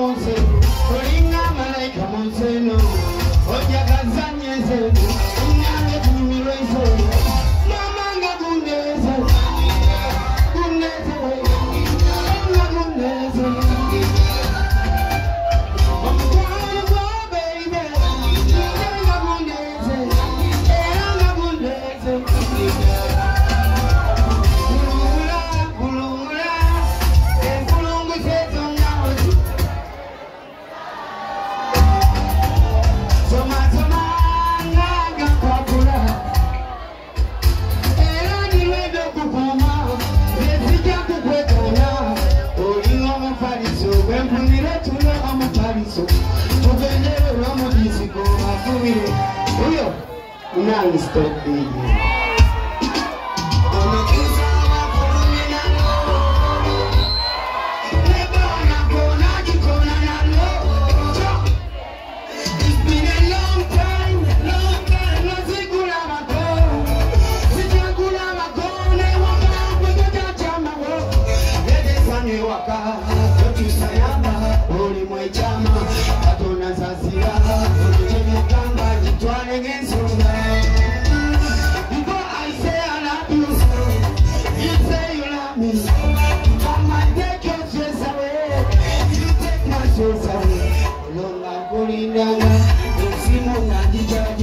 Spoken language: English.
munsi olinga malayika munsi eno ojagazanye enseno bwenfunire tuna omufaliso tugendere olw'omudisigo afubire uyo nange stop darkness. Come take your away. You take my stress away. Long I'm going down. See, no, I'm